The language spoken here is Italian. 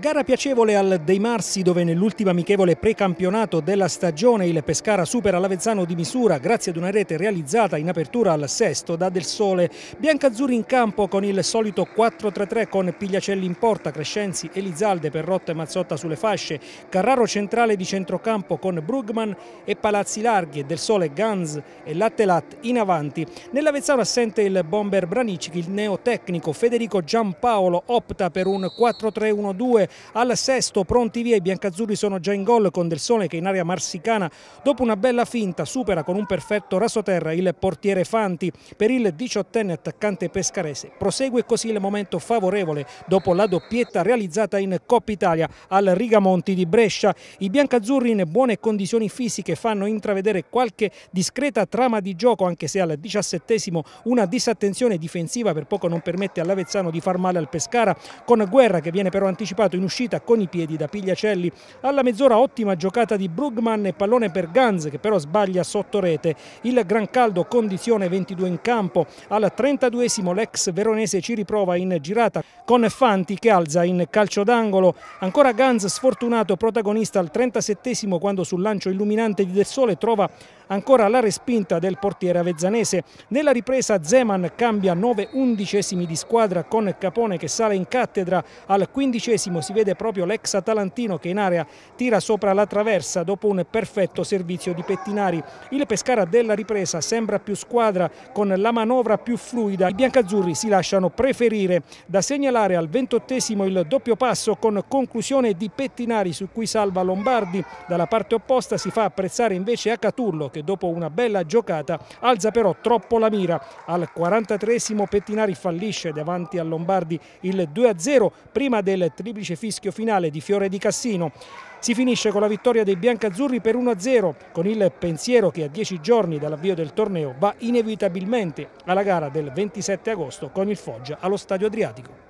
Gara piacevole al Dei Marsi dove nell'ultima amichevole precampionato della stagione il Pescara supera l'Avezzano di misura grazie ad una rete realizzata in apertura al sesto da Del Sole. Biancazzurri in campo con il solito 4-3-3 con Pigliacelli in porta, Crescenzi, Elizalde, Perrotta e Mazzotta sulle fasce, Carraro centrale di centrocampo con Brugman e Palazzi Larghi, Del Sole, Ganz e Lattelat in avanti. Nell'Avezzano assente il bomber Branicchi, il neotecnico Federico Giampaolo opta per un 4-3-1-2 al sesto, pronti via, i biancazzurri sono già in gol con Del Sole che in area marsicana dopo una bella finta supera con un perfetto rasoterra il portiere Fanti per il diciottenne attaccante pescarese. Prosegue così il momento favorevole dopo la doppietta realizzata in Coppa Italia al Rigamonti di Brescia. I biancazzurri in buone condizioni fisiche fanno intravedere qualche discreta trama di gioco anche se al diciassettesimo una disattenzione difensiva per poco non permette all'Avezzano di far male al Pescara con Guerra che viene però anticipato in uscita con i piedi da Pigliacelli. Alla mezz'ora ottima giocata di Brugman e pallone per Ganz che però sbaglia sotto rete. Il Gran Caldo condizione 22 in campo. Al 32esimo l'ex veronese ci riprova in girata con Fanti che alza in calcio d'angolo. Ancora Ganz sfortunato protagonista al 37esimo quando sul lancio illuminante di Del Sole trova ancora la respinta del portiere avezzanese. Nella ripresa Zeman cambia 9 undicesimi di squadra con Capone che sale in cattedra al quindicesimo si vede proprio l'ex atalantino che in area tira sopra la traversa dopo un perfetto servizio di Pettinari. Il Pescara della ripresa sembra più squadra con la manovra più fluida. I biancazzurri si lasciano preferire. Da segnalare al ventottesimo il doppio passo con conclusione di Pettinari su cui salva Lombardi. Dalla parte opposta si fa apprezzare invece Acaturlo che dopo una bella giocata alza però troppo la mira. Al 43esimo Pettinari fallisce davanti a Lombardi il 2-0 prima del triplice fischio finale di Fiore di Cassino. Si finisce con la vittoria dei biancazzurri per 1-0 con il pensiero che a dieci giorni dall'avvio del torneo va inevitabilmente alla gara del 27 agosto con il Foggia allo Stadio Adriatico.